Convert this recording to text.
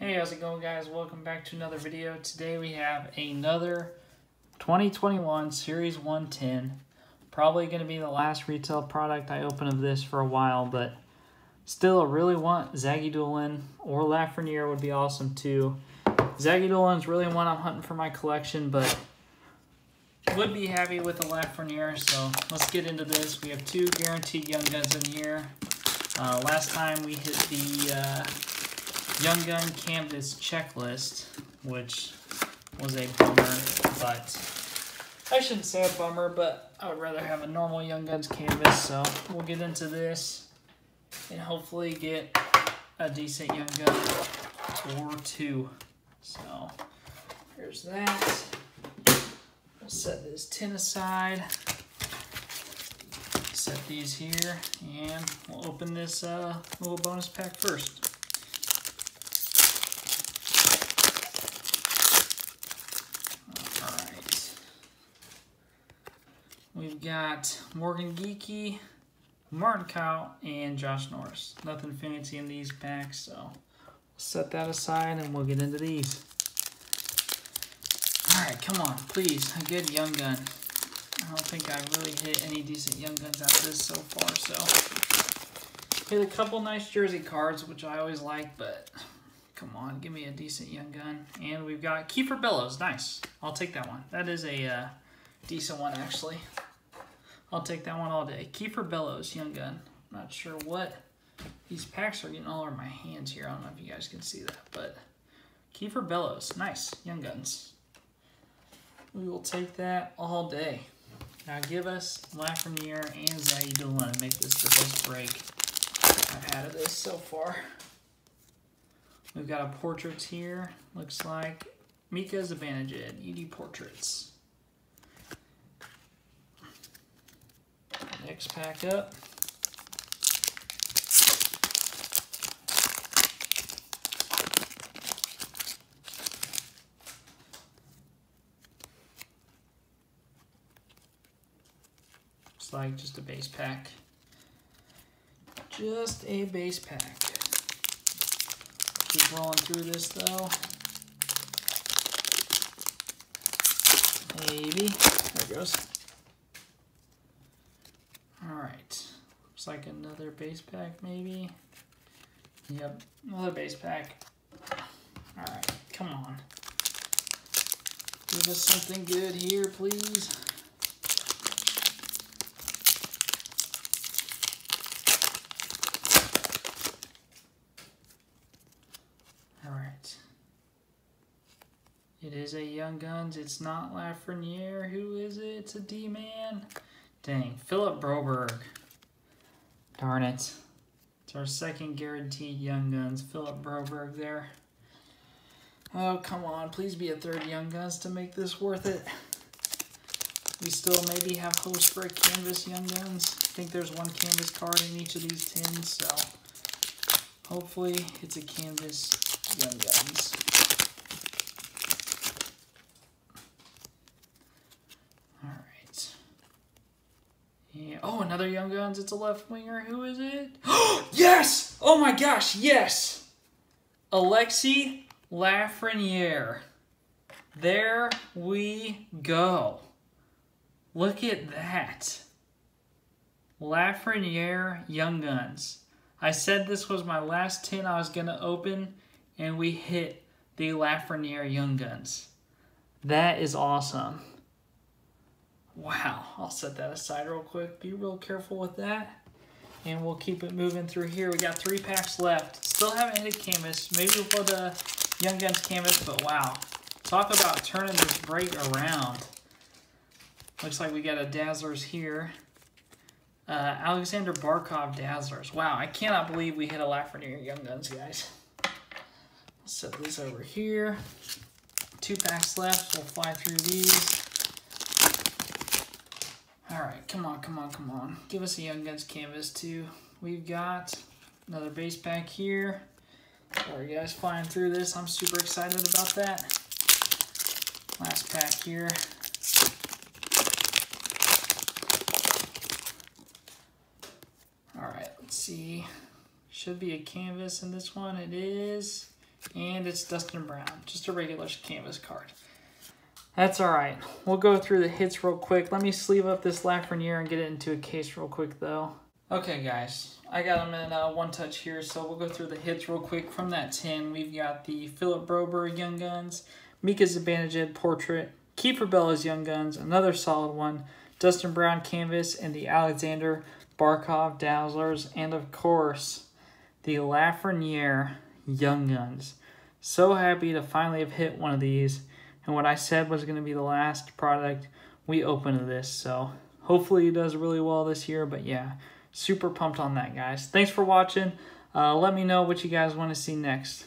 Hey, how's it going guys? Welcome back to another video. Today we have another 2021 Series 110. Probably going to be the last retail product I open of this for a while, but still really want Zagadulin or Lafreniere would be awesome too. Zagadulin's really one I'm hunting for my collection, but would be happy with a Lafreniere, so let's get into this. We have two guaranteed Young Guns in here. Uh, last time we hit the uh, Young Gun Canvas checklist, which was a bummer, but I shouldn't say a bummer, but I would rather have a normal Young Guns canvas, so we'll get into this and hopefully get a decent Young Gun or two. So, here's that. We'll set this tin aside set these here and we'll open this uh, little bonus pack first. Alright. We've got Morgan Geekie, Martin Kaut, and Josh Norris. Nothing fancy in these packs, so we'll set that aside and we'll get into these. Alright, come on, please, a good young gun. I don't think I've really hit any decent young guns out of this so far, so. Hit a couple nice jersey cards, which I always like, but come on, give me a decent young gun. And we've got Kiefer Bellows, nice. I'll take that one. That is a uh, decent one, actually. I'll take that one all day. Kiefer Bellows, young gun. Not sure what these packs are getting all over my hands here. I don't know if you guys can see that, but Kiefer Bellows, nice, young guns. We will take that all day. Now give us Lafreniere and Zagadulin to make this the best break I've had of this so far. We've got a portraits here. Looks like Mika Zibanejad, UD Portraits. Next pack up. Looks like just a base pack. Just a base pack. Keep rolling through this though. Maybe. There it goes. Alright. Looks like another base pack maybe. Yep, another base pack. Alright, come on. Give us something good here, please. Alright. It is a Young Guns. It's not Lafreniere. Who is it? It's a D-man. Dang. Philip Broberg. Darn it. It's our second guaranteed Young Guns. Philip Broberg there. Oh, come on. Please be a third Young Guns to make this worth it. We still maybe have hopes for a canvas Young Guns. I think there's one canvas card in each of these tins, so hopefully it's a canvas Young Guns. Oh, another Young Guns. It's a left winger. Who is it? yes! Oh my gosh, yes! Alexi Lafreniere. There we go. Look at that. Lafreniere Young Guns. I said this was my last tin I was going to open, and we hit the Lafreniere Young Guns. That is awesome. Wow, I'll set that aside real quick. Be real careful with that. And we'll keep it moving through here. We got three packs left. Still haven't hit a canvas. Maybe put a Young Guns canvas, but wow. Talk about turning this break around. Looks like we got a Dazzlers here. Uh, Alexander Barkov Dazzlers. Wow, I cannot believe we hit a Lafreniere Young Guns, guys. Set this over here. Two packs left. We'll fly through these. All right, come on, come on, come on. Give us a Young Guns canvas too. We've got another base pack here. Sorry guys, flying through this. I'm super excited about that. Last pack here. All right, let's see. Should be a canvas in this one. It is. And it's Dustin Brown, just a regular canvas card. That's all right. We'll go through the hits real quick. Let me sleeve up this Lafreniere and get it into a case real quick, though. Okay, guys. I got them in uh, one touch here, so we'll go through the hits real quick. From that 10, we've got the Philip Broberg Young Guns, Mika Zibanejad Portrait, Kiefer Bellows Young Guns, another solid one, Dustin Brown Canvas, and the Alexander Barkov Dazzlers, and of course, the Lafreniere Young Guns. So happy to finally have hit one of these, and what I said was going to be the last product we open to this, so hopefully it does really well this year, but yeah, super pumped on that, guys. Thanks for watching. Uh, let me know what you guys want to see next.